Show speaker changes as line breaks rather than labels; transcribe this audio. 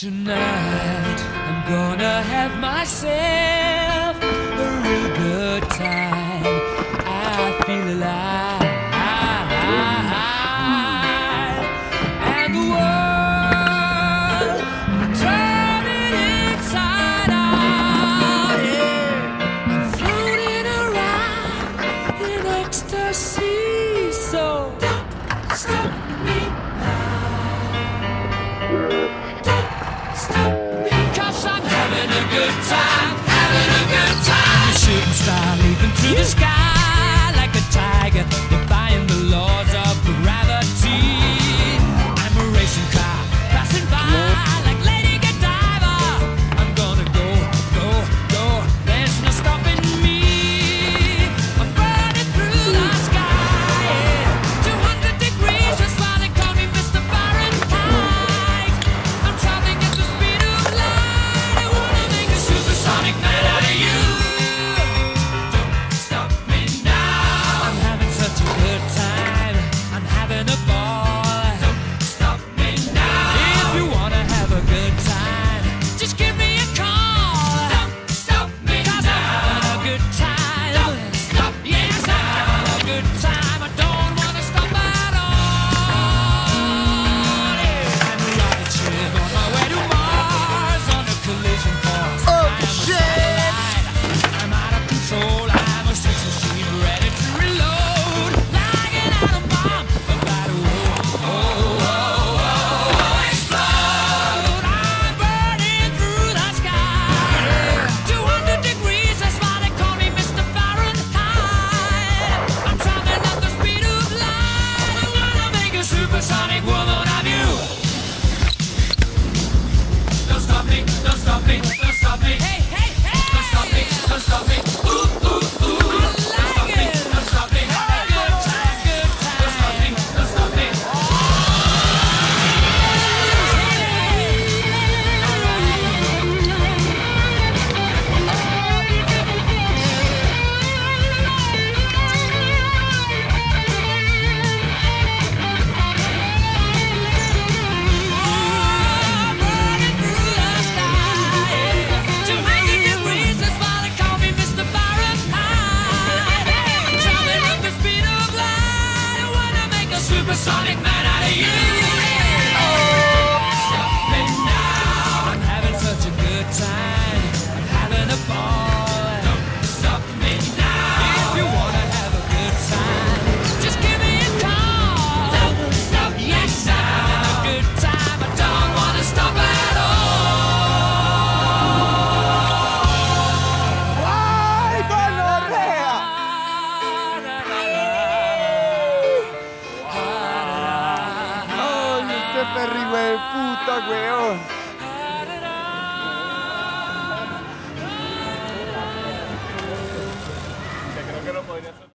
Tonight, I'm gonna have myself a real good time. having a good time, having a good time. The shooting star leaping through the sky. me, don't stop me. supersonic man out of you.
Doug real.